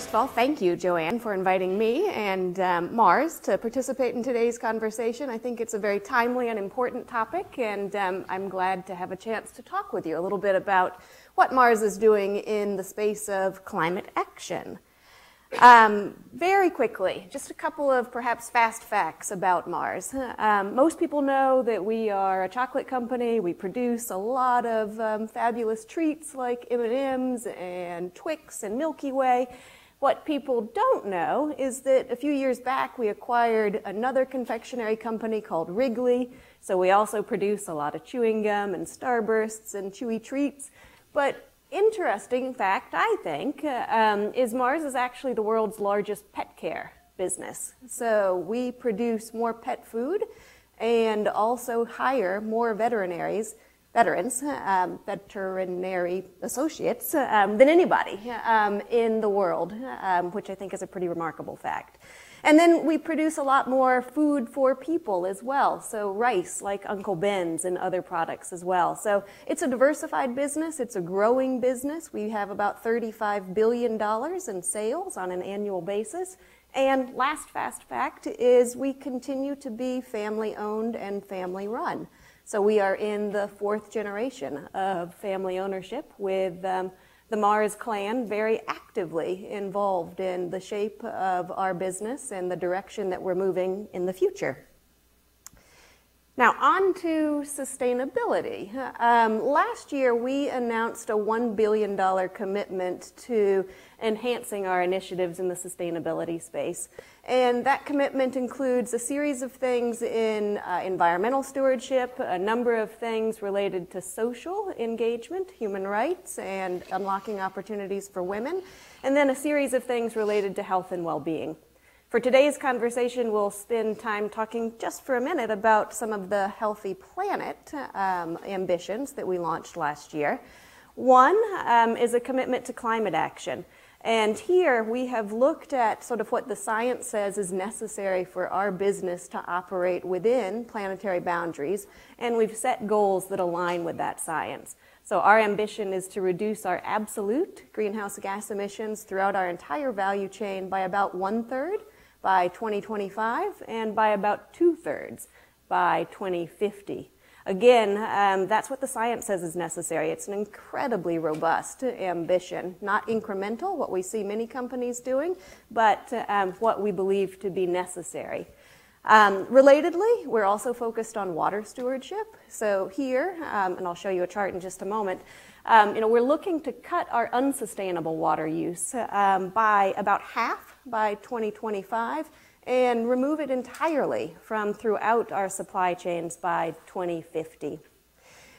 First of all, thank you, Joanne, for inviting me and um, Mars to participate in today's conversation. I think it's a very timely and important topic, and um, I'm glad to have a chance to talk with you a little bit about what Mars is doing in the space of climate action. Um, very quickly, just a couple of perhaps fast facts about Mars. Um, most people know that we are a chocolate company. We produce a lot of um, fabulous treats like M&Ms and Twix and Milky Way. What people don't know is that a few years back we acquired another confectionery company called Wrigley. So we also produce a lot of chewing gum and starbursts and chewy treats. But interesting fact, I think, um, is Mars is actually the world's largest pet care business. So we produce more pet food and also hire more veterinaries veterans, um, veterinary associates, um, than anybody um, in the world, um, which I think is a pretty remarkable fact. And then we produce a lot more food for people as well. So rice, like Uncle Ben's, and other products as well. So it's a diversified business. It's a growing business. We have about $35 billion in sales on an annual basis. And last fast fact is we continue to be family owned and family run. So we are in the fourth generation of family ownership with um, the Mars clan very actively involved in the shape of our business and the direction that we're moving in the future. Now, on to sustainability. Um, last year, we announced a $1 billion commitment to enhancing our initiatives in the sustainability space. And that commitment includes a series of things in uh, environmental stewardship, a number of things related to social engagement, human rights, and unlocking opportunities for women, and then a series of things related to health and well being. For today's conversation, we'll spend time talking just for a minute about some of the Healthy Planet um, ambitions that we launched last year. One um, is a commitment to climate action. And here we have looked at sort of what the science says is necessary for our business to operate within planetary boundaries, and we've set goals that align with that science. So our ambition is to reduce our absolute greenhouse gas emissions throughout our entire value chain by about one third by 2025 and by about two thirds by 2050. Again, um, that's what the science says is necessary. It's an incredibly robust ambition, not incremental, what we see many companies doing, but um, what we believe to be necessary. Um, relatedly, we're also focused on water stewardship. So here, um, and I'll show you a chart in just a moment, um, you know, we're looking to cut our unsustainable water use um, by about half by 2025 and remove it entirely from throughout our supply chains by 2050.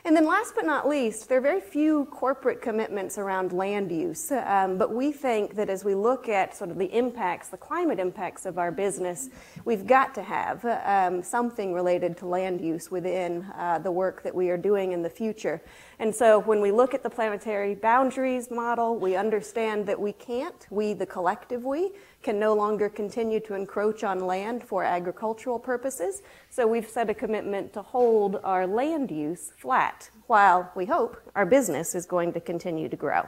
And then last but not least, there are very few corporate commitments around land use, um, but we think that as we look at sort of the impacts, the climate impacts of our business, we've got to have um, something related to land use within uh, the work that we are doing in the future. And so when we look at the planetary boundaries model, we understand that we can't, we, the collective we, can no longer continue to encroach on land for agricultural purposes. So we've set a commitment to hold our land use flat while we hope our business is going to continue to grow.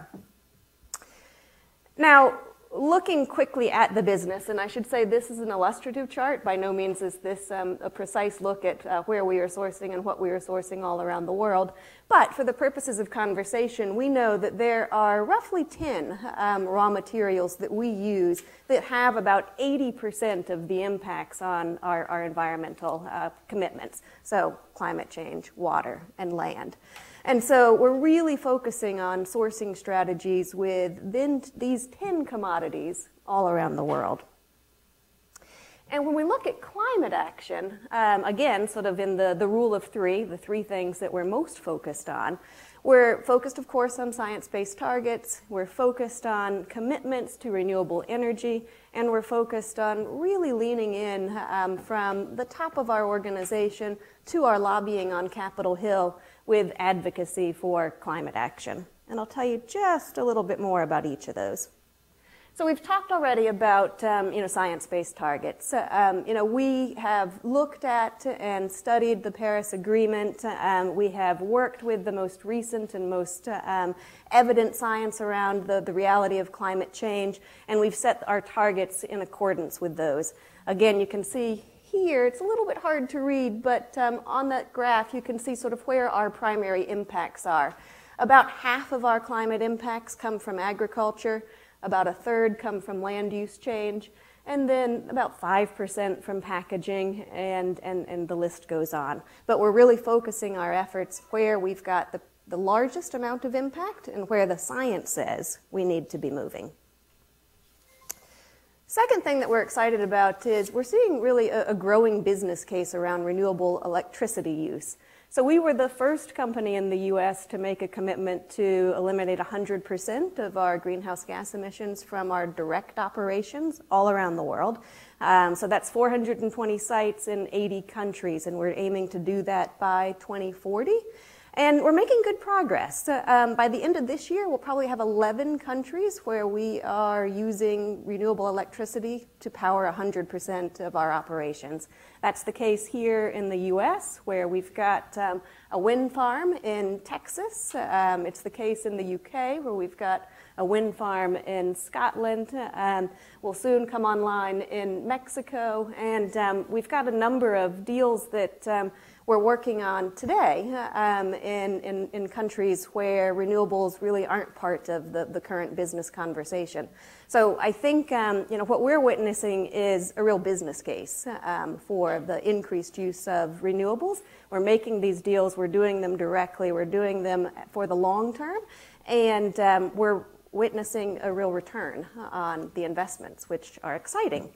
Now, looking quickly at the business, and I should say this is an illustrative chart. By no means is this um, a precise look at uh, where we are sourcing and what we are sourcing all around the world. But for the purposes of conversation, we know that there are roughly 10 um, raw materials that we use that have about 80% of the impacts on our, our environmental uh, commitments. So climate change, water, and land. And so we're really focusing on sourcing strategies with these 10 commodities all around the world. And when we look at climate action, um, again, sort of in the, the rule of three, the three things that we're most focused on, we're focused, of course, on science based targets, we're focused on commitments to renewable energy, and we're focused on really leaning in um, from the top of our organization to our lobbying on Capitol Hill with advocacy for climate action. And I'll tell you just a little bit more about each of those. So we've talked already about um, you know science-based targets. Um, you know we have looked at and studied the Paris Agreement. Um, we have worked with the most recent and most um, evident science around the, the reality of climate change, and we've set our targets in accordance with those. Again, you can see here it's a little bit hard to read, but um, on that graph you can see sort of where our primary impacts are. About half of our climate impacts come from agriculture about a third come from land use change, and then about 5% from packaging, and, and, and the list goes on. But we're really focusing our efforts where we've got the, the largest amount of impact and where the science says we need to be moving. Second thing that we're excited about is we're seeing really a, a growing business case around renewable electricity use. So we were the first company in the US to make a commitment to eliminate 100% of our greenhouse gas emissions from our direct operations all around the world. Um, so that's 420 sites in 80 countries, and we're aiming to do that by 2040. And we're making good progress. Um, by the end of this year, we'll probably have 11 countries where we are using renewable electricity to power 100% of our operations. That's the case here in the US, where we've got um, a wind farm in Texas. Um, it's the case in the UK, where we've got a wind farm in Scotland. Um, will soon come online in Mexico. And um, we've got a number of deals that um, we're working on today um, in, in, in, countries where renewables really aren't part of the, the current business conversation. So I think um, you know, what we're witnessing is a real business case um, for the increased use of renewables. We're making these deals, we're doing them directly, we're doing them for the long term, and we're witnessing a real return on the investments, which are exciting.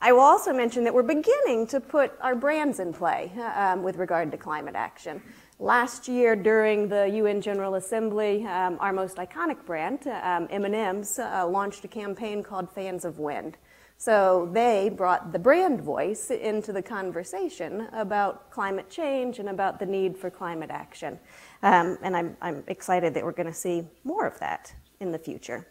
I will also mention that we're beginning to put our brands in play um, with regard to climate action. Last year, during the UN General Assembly, um, our most iconic brand, um, M&M's, uh, launched a campaign called Fans of Wind. So they brought the brand voice into the conversation about climate change and about the need for climate action. Um, and I'm, I'm excited that we're going to see more of that in the future.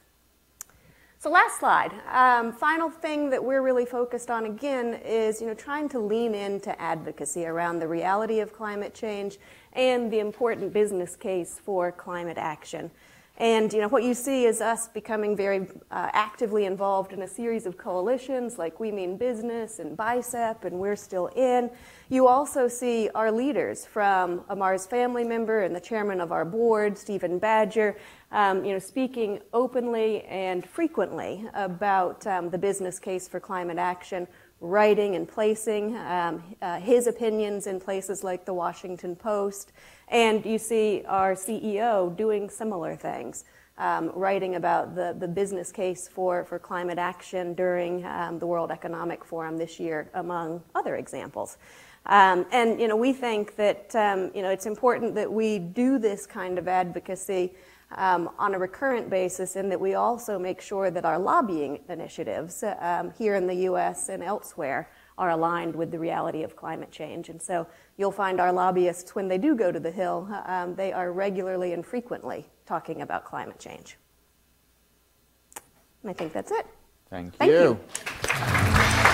So last slide. Um, final thing that we're really focused on again is you know trying to lean into advocacy around the reality of climate change and the important business case for climate action. And you know what you see is us becoming very uh, actively involved in a series of coalitions like We Mean Business and BICEP, and we're still in. You also see our leaders from a Mars family member and the chairman of our board, Stephen Badger, um, you know, speaking openly and frequently about um, the business case for climate action writing and placing um, uh, his opinions in places like the Washington Post. And you see our CEO doing similar things, um, writing about the, the business case for, for climate action during um, the World Economic Forum this year, among other examples. Um, and you know, we think that um, you know, it's important that we do this kind of advocacy um, on a recurrent basis, and that we also make sure that our lobbying initiatives um, here in the U.S. and elsewhere are aligned with the reality of climate change. And so you'll find our lobbyists, when they do go to the Hill, um, they are regularly and frequently talking about climate change. And I think that's it. Thank, Thank you. you.